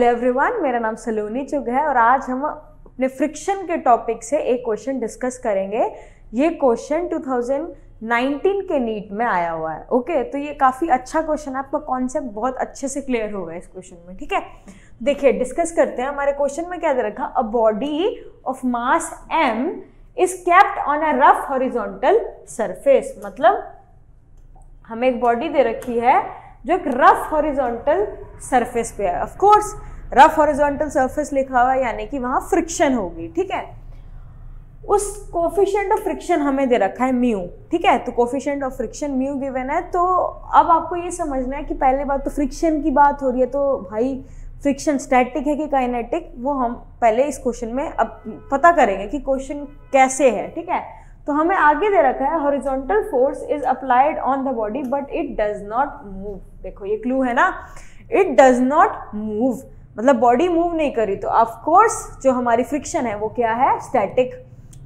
Hello everyone, मेरा नाम सलोनी चुग है और आज हम अपने फ्रिक्शन के टॉपिक से एक क्वेश्चन डिस्कस करेंगे। ये क्वेश्चन 2019 के नीट में आया हुआ है ओके तो ये काफ़ी अच्छा क्वेश्चन है। आपका कॉन्सेप्ट बहुत अच्छे से क्लियर होगा इस क्वेश्चन में, ठीक है? देखिए डिस्कस करते हैं। हमारे क्वेश्चन में क्या दे रखा? A body of mass M is kept on a rough horizontal surface मतलब हमें एक बॉडी दे रखी है जो एक रफ हॉरिजॉन्टल सरफेस पे है। Of course rough horizontal surface लिखा हुआ है, यानी कि वहाँ फ्रिक्शन होगी, ठीक है? उस कोफिशिएंट ऑफ़ फ्रिक्शन हमें दे रखा है म्यू ठीक है? तो coefficient of friction mu given है तो अब आपको ये समझना है कि पहले बात तो फ्रिक्शन की बात हो रही है तो भाई फ्रिक्शन स्टैटिक है कि काइनेटिक वो हम पहले इस क्वेश्चन में अब पता करेंगे कि क्वेश्चन कैसे है, ठीक है? तो हमें आगे दे रखा है horizontal force is applied on the body but it does not move देखो, ये क्लू है ना? इट डज नॉट मूव मतलब बॉडी मूव नहीं करी तो ऑफ़ कोर्स जो हमारी फ्रिक्शन है, वो क्या है? स्टैटिक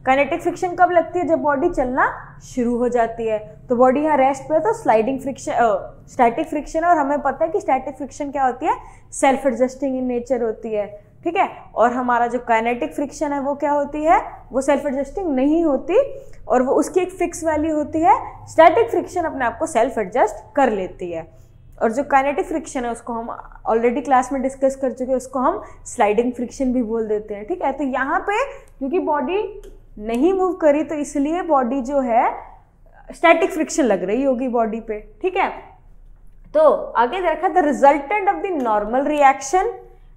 काइनेटिक फ्रिक्शन कब लगती है? जब बॉडी चलना शुरू हो जाती है। तो बॉडी यहाँ रेस्ट पे तो स्लाइडिंग फ्रिक्शन स्टैटिक फ्रिक्शन और हमें पता है कि स्टैटिक फ्रिक्शन क्या होती है? सेल्फ एडजस्टिंग इन नेचर होती है। ठीक है? और हमारा जो काइनेटिक फ्रिक्शन है, वो क्या होती है? वो सेल्फ एडजस्टिंग नहीं होती और वो उसकी एक फिक्स वैल्यू होती है। स्टैटिक फ्रिक्शन अपने आप को सेल्फ एडजस्ट कर लेती है। और जो काइनेटिक फ्रिक्शन है, उसको हम ऑलरेडी क्लास में डिस्कस कर चुके हैं, उसको हम स्लाइडिंग फ्रिक्शन भी बोल देते हैं, ठीक है? तो यहाँ पे, क्योंकि बॉडी नहीं मूव करी तो इसलिए बॉडी जो है स्टैटिक फ्रिक्शन लग रही होगी बॉडी पे, ठीक है? तो आगे देखा the resultant of the normal reaction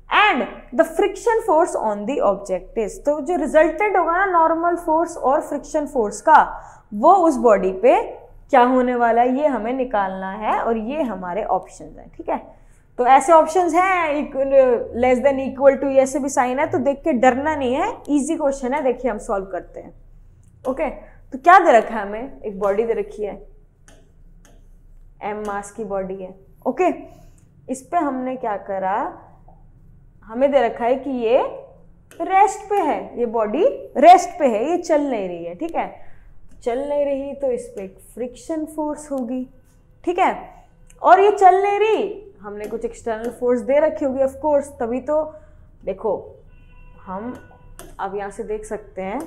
and the friction force on the object is तो जो रिजल्टेंट होगा ना नॉर्मल फोर्स और फ्रिक्शन फोर्स का, वो उस बॉडी पे क्या होने वाला है? ये हमें निकालना है और ये हमारे ऑप्शन हैं, ठीक है? तो ऐसे ऑप्शंस हैं लेस देन इक्वल टू ऐसे भी साइन है तो देख के डरना नहीं है इजी क्वेश्चन है, देखिए हम सॉल्व करते हैं ओके तो क्या दे रखा है हमें? एक बॉडी दे रखी है एम मास की बॉडी है ओके इस पे हमने क्या करा? हमें दे रखा है कि ये रेस्ट पे है, ये बॉडी रेस्ट पे है, ये चल नहीं रही है, ठीक है? चल नहीं रही तो इस पर एक फ्रिक्शन फोर्स होगी, ठीक है? और ये चल नहीं रही, हमने कुछ एक्सटर्नल फोर्स दे रखी होगी ऑफ़ कोर्स तभी तो देखो, हम अब यहाँ से देख सकते हैं,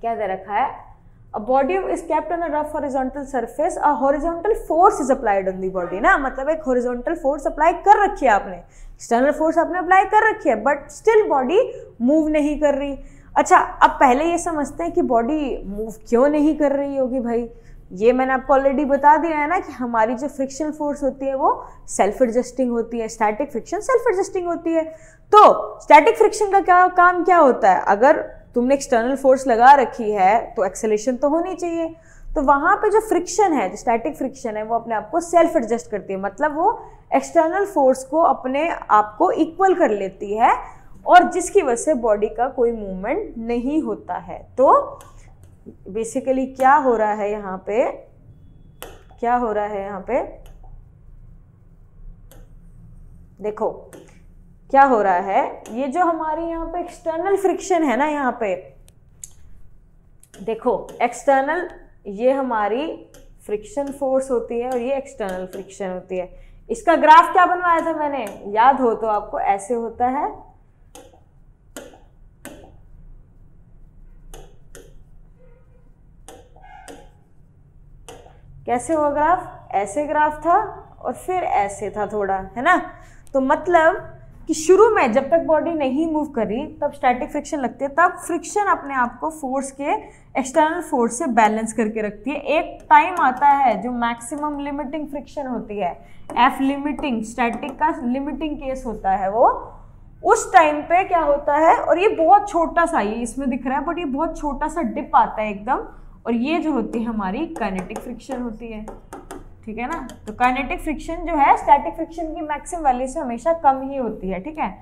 क्या दे रखा है? A body is kept on a rough horizontal surface a horizontal force is applied on the body ना मतलब एक हॉरिजॉन्टल फोर्स अप्लाई कर रखी है आपने। एक्सटर्नल फोर्स आपने अप्लाई कर रखी है बट स्टिल बॉडी मूव नहीं कर रही। अच्छा अब पहले ये समझते हैं कि बॉडी मूव क्यों नहीं कर रही होगी भाई? ये मैंने आपको ऑलरेडी बता दिया है ना कि हमारी जो फ्रिक्शन फोर्स होती है वो सेल्फ एडजस्टिंग होती है। स्टैटिक फ्रिक्शन सेल्फ एडजस्टिंग होती है। तो स्टैटिक फ्रिक्शन का क्या काम क्या होता है? अगर तुमने एक्सटर्नल फोर्स लगा रखी है तो एक्सेलेशन तो होनी चाहिए। तो वहाँ पे जो फ्रिक्शन है, जो स्टैटिक फ्रिक्शन है, वो अपने आप को सेल्फ एडजस्ट करती है। मतलब वो एक्सटर्नल फोर्स को अपने आप को इक्वल कर लेती है और जिसकी वजह से बॉडी का कोई मूवमेंट नहीं होता है। तो बेसिकली क्या हो रहा है यहाँ पे? क्या हो रहा है यहाँ पे? देखो क्या हो रहा है? ये जो हमारी यहाँ पे एक्सटर्नल फ्रिक्शन है ना यहाँ पे, देखो एक्सटर्नल ये हमारी फ्रिक्शन फोर्स होती है और ये एक्सटर्नल फ्रिक्शन होती है। इसका ग्राफ क्या बनवाया था मैंने? याद हो तो आपको ऐसे होता है। कैसे हुआ ग्राफ ऐसे ग्राफ था और फिर ऐसे था थोड़ा, है ना? तो मतलब कि शुरू में जब तक बॉडी नहीं मूव करी तब स्टैटिक फ्रिक्शन लगती है, तब फ्रिक्शन अपने आप को फोर्स के एक्सटर्नल फोर्स से बैलेंस करके रखती है। एक टाइम आता है जो मैक्सिमम लिमिटिंग फ्रिक्शन होती है एफ़ लिमिटिंग स्टैटिक का लिमिटिंग केस होता है वो, उस टाइम पे क्या होता है? और ये बहुत छोटा सा, ये इसमें दिख रहा है बट ये बहुत छोटा सा डिप आता है एकदम, और ये जो होती है हमारी काइनेटिक फ्रिक्शन होती है। ठीक है ना? तो काइनेटिक फ्रिक्शन जो है स्टैटिक फ्रिक्शन की मैक्सिमम वैल्यू से हमेशा कम ही होती है, ठीक है?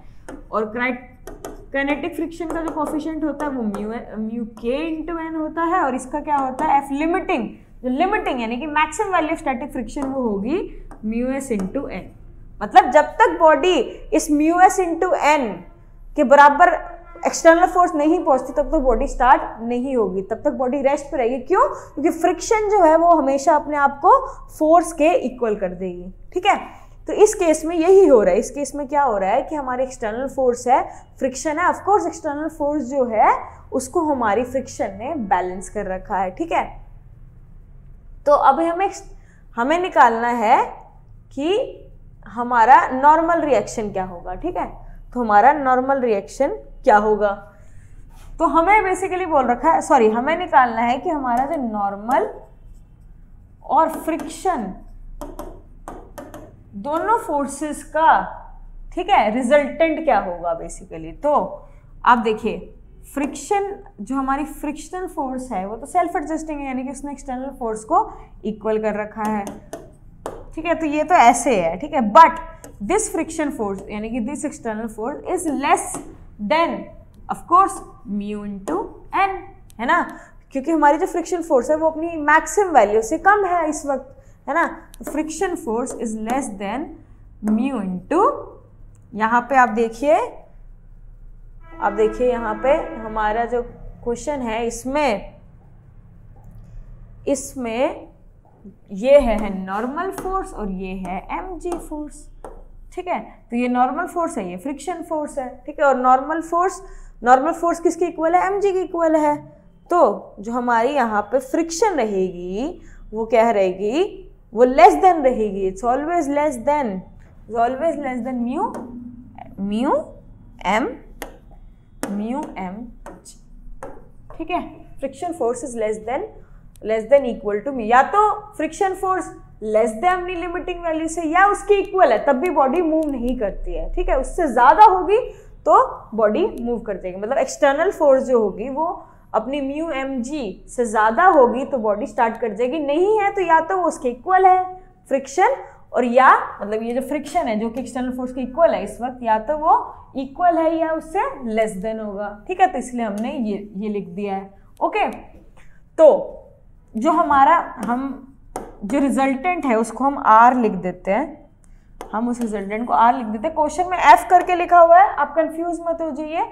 और काइनेटिक फ्रिक्शन का जो कोफिशिएंट होता है, वो म्यू म्यू के इंटू एन होता है, और इसका क्या होता है? एफ़ लिमिटिंग जो लिमिटिंग यानी कि मैक्सिमम वैल्यू स्टैटिक फ्रिक्शन वो होगी म्यू एस इंटू एन मतलब जब तक बॉडी इस म्यू एस इंटू एन के बराबर एक्सटर्नल फोर्स नहीं पहुँचती, तब तक बॉडी स्टार्ट नहीं होगी। तब तक बॉडी रेस्ट पर रहेगी। क्यों? क्योंकि फ्रिक्शन जो है, वो हमेशा अपने आप को फोर्स के इक्वल कर देगी। ठीक है? तो इस केस में यही हो रहा है। इस केस में क्या हो रहा है कि हमारे एक्सटर्नल फोर्स है फ्रिक्शन है। ऑफकोर्स एक्सटर्नल फोर्स जो है, उसको हमारी फ्रिक्शन ने बैलेंस कर रखा है। ठीक है? तो अब हमें हमें निकालना है कि हमारा नॉर्मल रिएक्शन क्या होगा। ठीक है? तो हमारा नॉर्मल रिएक्शन क्या होगा? तो हमें बेसिकली बोल रखा है सॉरी हमें निकालना है कि हमारा जो नॉर्मल और फ्रिक्शन दोनों फोर्सेस का, ठीक है रिजल्टेंट क्या होगा बेसिकली तो आप देखिए फ्रिक्शन जो हमारी फ्रिक्शनल फोर्स है, वो तो सेल्फ एडजस्टिंग है, यानी कि उसने एक्सटर्नल फोर्स को इक्वल कर रखा है। ठीक है तो ये तो ऐसे है, ठीक है बट दिस फ्रिक्शन फोर्स यानी कि this external force is less than of course mu into N है ना? क्योंकि हमारी जो फ्रिक्शन फोर्स है, वो अपनी मैक्सिमम वैल्यू से कम है इस वक्त, है ना? Friction force is less than mu into यहाँ पे आप देखिए आप देखिए यहाँ पे हमारा जो क्वेश्चन है, इसमें इसमें ये है नॉर्मल फोर्स और ये है एम जी फोर्स ठीक है? तो ये नॉर्मल फोर्स है, ये फ्रिक्शन फोर्स है, ठीक है? और नॉर्मल फोर्स नॉर्मल फोर्स किसकी इक्वल है? एम की इक्वल है। तो जो हमारी यहाँ पे फ्रिक्शन रहेगी, वो क्या रहेगी? वो लेस देन रहेगी। It's always less than it's always less than mu mu M mu M ठीक है? Friction force is less than less than equal to mu या तो friction force less than limiting value से या उसके equal है, तब भी बॉडी मूव नहीं करती है, ठीक है? उससे ज़्यादा होगी तो बॉडी मूव कर देगी। मतलब एक्सटर्नल फोर्स जो होगी, वो अपनी म्यू एम जी से ज़्यादा होगी तो बॉडी स्टार्ट कर जाएगी नहीं है तो या तो वो उसके इक्वल है फ्रिक्शन और या मतलब ये जो फ्रिक्शन है, जो कि एक्सटर्नल फोर्स के इक्वल है, इस वक्त या तो वो इक्वल है या उससे लेस देन होगा, ठीक है? तो इसलिए हमने ये ये लिख दिया है। ओके तो जो हमारा, हम जो रिजल्टेंट है, उसको हम आर लिख देते हैं। हम उस रिजल्टेंट को आर लिख देते हैं। क्वेश्चन में एफ़ करके लिखा हुआ है। आप कंफ्यूज मत हो जाइए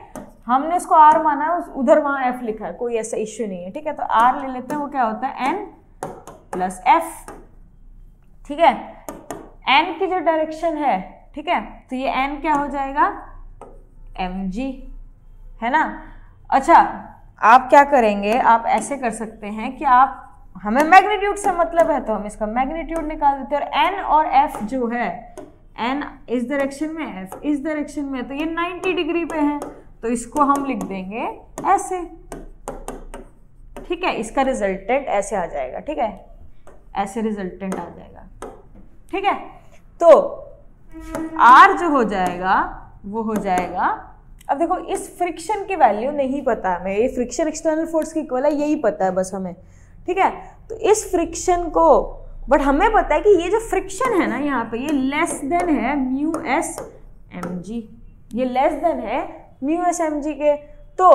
हमने उसको आर माना है उधर वहाँ एफ़ लिखा है। कोई ऐसा इश्यू नहीं है, ठीक है? तो आर ले लेते हैं, वो क्या होता है? एन प्लस एफ़ ठीक है? एन की जो डायरेक्शन है, ठीक है? तो ये एन क्या हो जाएगा? एम जी है ना? अच्छा आप क्या करेंगे? आप ऐसे कर सकते हैं कि आप हमें मैग्नीट्यूड से मतलब है तो हम इसका मैग्नीट्यूड निकाल देते हैं। और एन और एफ़ जो है एन इस डायरेक्शन में एफ़ इस डायरेक्शन में तो ये 90 डिग्री पे है तो इसको हम लिख देंगे ऐसे। ठीक है, इसका रिजल्टेंट ऐसे आ जाएगा, ठीक है? ऐसे रिजल्टेंट आ जाएगा। ठीक है? तो आर जो हो जाएगा, वो हो जाएगा। अब देखो, इस फ्रिक्शन की वैल्यू नहीं पता हमें, ये फ्रिक्शन एक्सटर्नल फोर्स की इक्वल है, यही पता है बस हमें। ठीक है? तो इस फ्रिक्शन को बट हमें पता है कि ये जो फ्रिक्शन है ना यहाँ पे, ये लेस देन है म्यू एस एम जी ये लेस देन है म्यू एस एम जी के. तो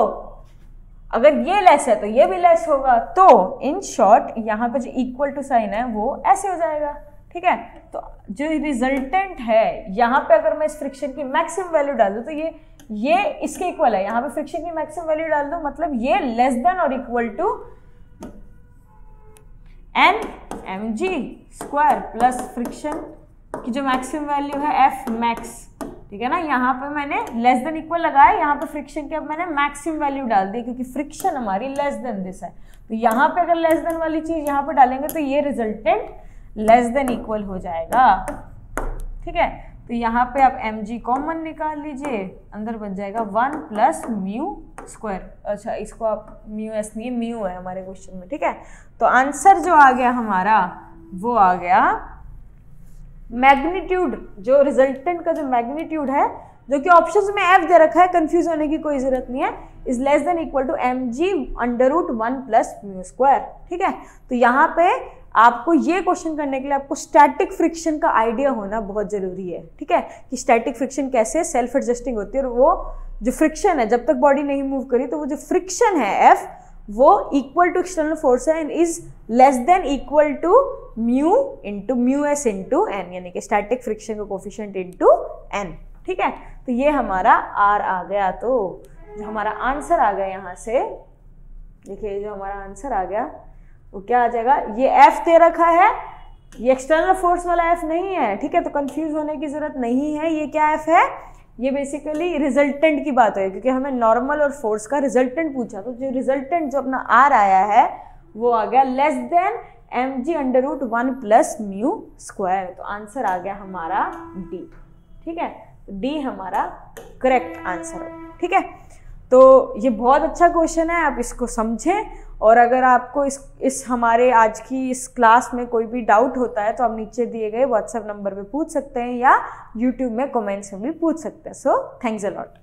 अगर ये लेस है तो ये भी लेस होगा. तो इन शॉर्ट यहाँ पे जो इक्वल टू साइन है, वो ऐसे हो जाएगा. ठीक है? तो जो रिजल्टेंट है, यहाँ पे अगर मैं इस फ्रिक्शन की मैक्सिमम वैल्यू डाल दूँ तो ये ये इसके इक्वल है. यहाँ पे फ्रिक्शन की मैक्सिमम वैल्यू डाल दो मतलब ये लेस देन और equal to N M G square plus friction की जो मैक्सिमम वैल्यू है एफ़ मैक्स ठीक है ना? यहाँ पे मैंने लेस देन इक्वल लगाया, यहाँ पे फ्रिक्शन की अब मैंने मैक्सिमम वैल्यू डाल दी क्योंकि फ्रिक्शन हमारी लेस देन दिस है। तो यहाँ पे अगर लेस देन वाली चीज़ यहाँ पे डालेंगे तो ये रिजल्टेंट लेस देन इक्वल हो जाएगा। ठीक है? तो यहाँ पे आप एम जी कॉमन निकाल लीजिए, अंदर बन जाएगा वन प्लस म्यू स्क्वायर। अच्छा इसको आप म्यू एस नहीं, म्यू है हमारे क्वेश्चन में, ठीक है? तो आंसर जो आ गया हमारा, वो आ गया मैग्नीट्यूड, जो रिजल्टेंट का जो मैग्नीट्यूड है, जो कि ऑप्शन में एफ़ दे रखा है कंफ्यूज होने की कोई ज़रूरत नहीं है is less than equal to M G under root one plus mu square, ठीक है? तो यहाँ पे आपको ये क्वेश्चन करने के लिए आपको स्टैटिक फ्रिक्शन का आइडिया होना बहुत ज़रूरी है, ठीक है? कि स्टैटिक फ्रिक्शन कैसे सेल्फ एडजस्टिंग होती है और वो जो फ्रिक्शन है, जब तक बॉडी नहीं मूव करी तो वो जो फ्रिक्शन है एफ़ वो इक्वल टू एक्सटर्नल फोर्स है and is less than equal to mu into mu S into N यानी कि स्टैटिक फ्रिक्शन का कोफिशियंट इंटू एन ठीक है? तो ये हमारा आर आ गया तो जो हमारा आंसर आ गया यहाँ से, देखिए, जो हमारा आंसर आ गया वो क्या आ जाएगा? ये एफ़ दे रखा है। ये एक्सटर्नल फोर्स वाला एफ़ नहीं है, ठीक है? तो कंफ्यूज होने की ज़रूरत नहीं है। ये क्या एफ़ है? ये बेसिकली रिजल्टेंट की बात है क्योंकि हमें नॉर्मल और फोर्स का रिजल्टेंट पूछा। तो जो रिजल्टेंट जो अपना आर आया है, वो आ गया less than M G under root one plus mu square तो आंसर आ गया हमारा डी ठीक है? डी हमारा करेक्ट आंसर है, ठीक है? तो ये बहुत अच्छा क्वेश्चन है, आप इसको समझें। और अगर आपको इस इस हमारे आज की इस क्लास में कोई भी डाउट होता है तो आप नीचे दिए गए व्हाट्सएप नंबर पे पूछ सकते हैं या यूट्यूब में कमेंट्स में भी पूछ सकते हैं। So thanks a lot